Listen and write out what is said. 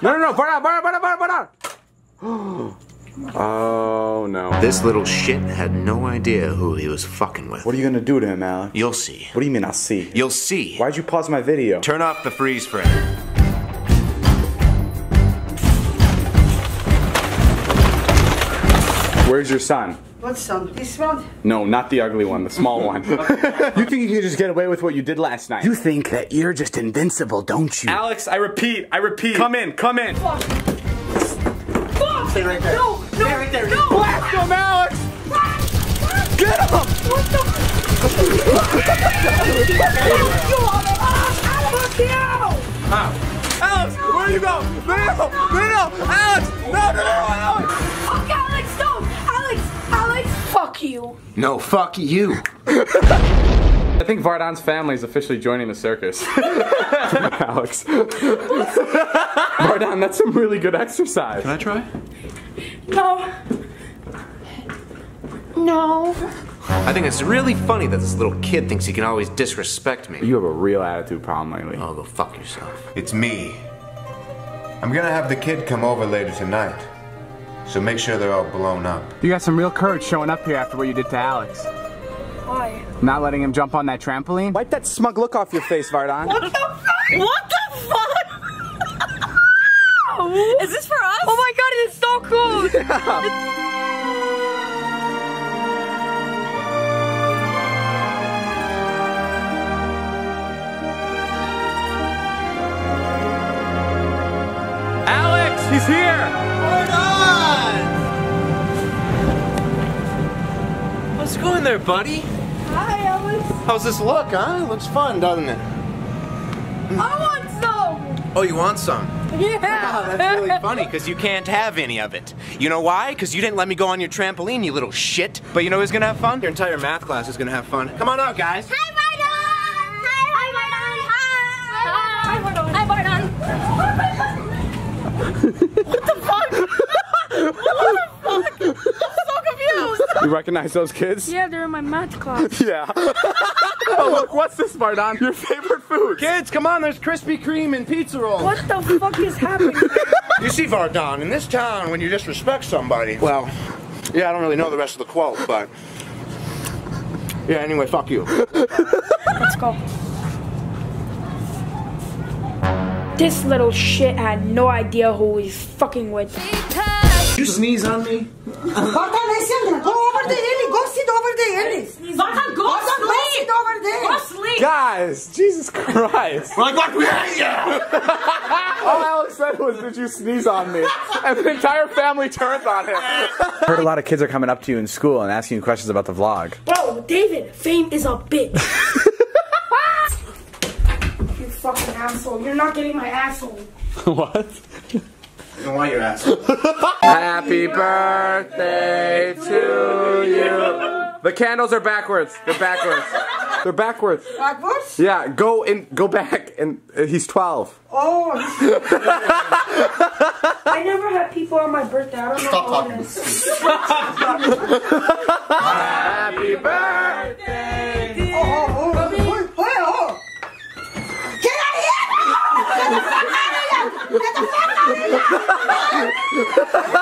No, no, no, Vardan, Vardan, Vardan, Vardan! Oh no. This little shit had no idea who he was fucking with. What are you gonna do to him, Alex? You'll see. What do you mean I'll see? You'll see. Why'd you pause my video? Turn off the freeze frame. Where's your son? What son? This one? No, not the ugly one, the small one. you think you can just get away with what you did last night? You think that you're just invincible, don't you? Alex, I repeat, I repeat. Come in, come in. Fuck! Stay right there. No, no, Stay right there. No. Blast him, Alex! Get him! What the? Fuck you! Alex, where you go? No, no, Alex! No, no, no, Alex, you. No, fuck you. I think Vardan's family is officially joining the circus. Alex. Vardan, that's some really good exercise. Can I try? No. No. I think it's really funny that this little kid thinks he can always disrespect me. You have a real attitude problem lately. Oh, go fuck yourself. It's me. I'm gonna have the kid come over later tonight. So make sure they're all blown up. You got some real courage showing up here after what you did to Alex. Why? Not letting him jump on that trampoline? Wipe that smug look off your face, Vardan. What the fuck? What the fuck? Is this for us? Oh my god, it's so cool. Alex, he's here! There, buddy? Hi, Alex. How's this look, huh? It looks fun, doesn't it? I want some. Oh, you want some? Yeah. Oh, that's really funny because you can't have any of it. You know why? Because you didn't let me go on your trampoline, you little shit. But you know who's gonna have fun? Your entire math class is gonna have fun. Come on out, guys. Hi, Vardan. Hi, Vardan. Hi. Hi, Vardan. what the fuck? what the fuck? I'm so confused. You recognize those kids? Yeah, they're in my math class. Yeah. oh, look, what's this, Vardan? Your favorite food. Kids, come on, there's Krispy Kreme and pizza rolls. What the fuck is happening? You see, Vardan, in this town, when you disrespect somebody, well, yeah, I don't really know the rest of the quote, but. Yeah, anyway, fuck you. Let's go. This little shit had no idea who he's fucking with. You sneeze on me? Vardan, Alexandra, go over there, Ellie. Go sit over there, Ellie. Vardan, go go sleep! sit over there. Go sleep! Guys, Jesus Christ. Like, what? Yeah! All Alex said was, did you sneeze on me? And the entire family turned on him. Heard a lot of kids are coming up to you in school and asking you questions about the vlog. Bro, David, fame is a bitch. you fucking asshole. You're not getting my asshole. what? I don't want your asshole. Happy birthday to you. The candles are backwards. They're backwards. They're backwards. Backwards? Yeah, go in, go back, and uh, he's 12. Oh, I never had people on my birthday. I don't know all this. Happy birthday. oh, oh, oh, oh, oh, oh. Get out of here! Get the fuck out of here! Get the fuck out of here!